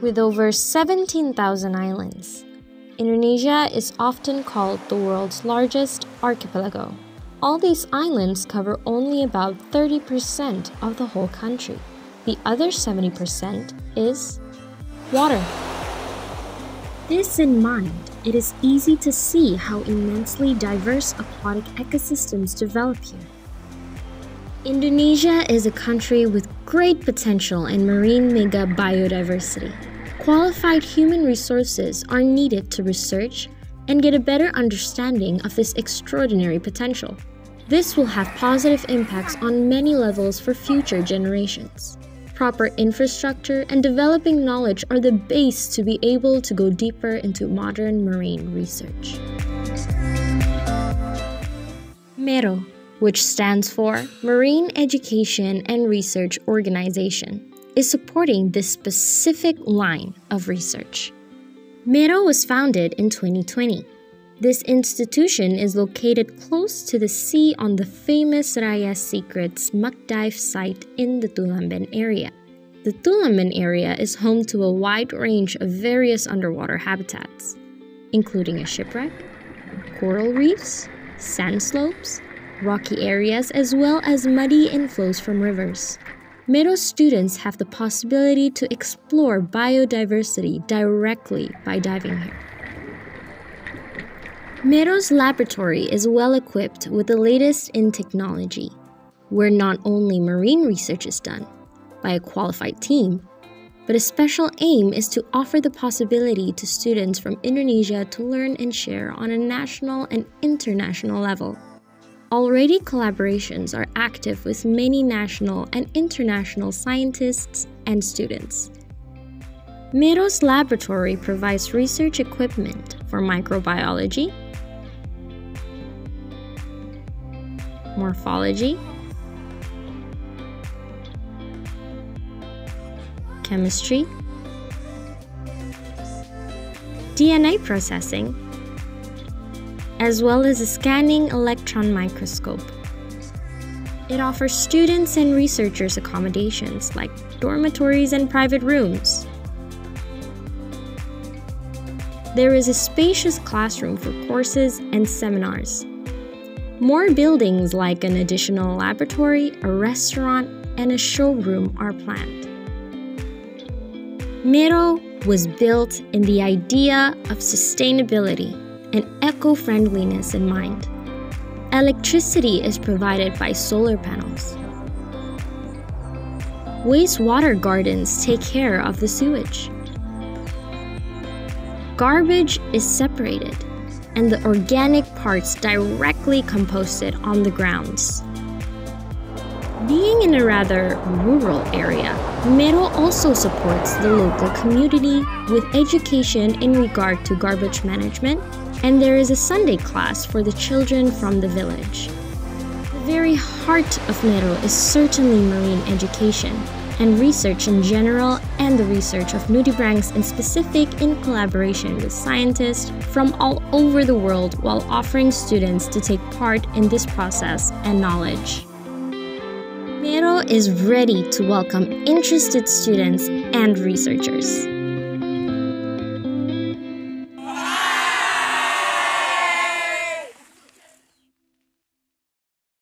With over 17,000 islands, Indonesia is often called the world's largest archipelago. All these islands cover only about 30% of the whole country. The other 70% is water. This in mind, it is easy to see how immensely diverse aquatic ecosystems develop here. Indonesia is a country with great potential in marine mega biodiversity. Qualified human resources are needed to research and get a better understanding of this extraordinary potential. This will have positive impacts on many levels for future generations. Proper infrastructure and developing knowledge are the base to be able to go deeper into modern marine research. MERO, which stands for Marine Education and Research Organization, is supporting this specific line of research. MERO was founded in 2020. This institution is located close to the sea on the famous Seraya Secrets muck dive site in the Tulamben area. The Tulamben area is home to a wide range of various underwater habitats, including a shipwreck, coral reefs, sand slopes, rocky areas, as well as muddy inflows from rivers. MERO students have the possibility to explore biodiversity directly by diving here. MERO's laboratory is well equipped with the latest in technology, where not only marine research is done by a qualified team, but a special aim is to offer the possibility to students from Indonesia to learn and share on a national and international level. Already, collaborations are active with many national and international scientists and students. MERO's laboratory provides research equipment for microbiology, morphology, chemistry, DNA processing, as well as a scanning electron microscope. It offers students and researchers accommodations like dormitories and private rooms. There is a spacious classroom for courses and seminars. More buildings like an additional laboratory, a restaurant, and a showroom are planned. MERO was built in the idea of sustainability and eco friendliness in mind. Electricity is provided by solar panels. Wastewater gardens take care of the sewage. Garbage is separated and the organic parts directly composted on the grounds. Being in a rather rural area, MERO also supports the local community with education in regard to garbage management, and there is a Sunday class for the children from the village. The very heart of MERO is certainly marine education, and research in general and the research of nudibranchs in specific in collaboration with scientists from all over the world while offering students to take part in this process and knowledge. MERO is ready to welcome interested students and researchers.